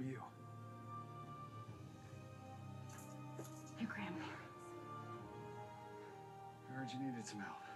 for you? Your grandparents. I heard you needed some help.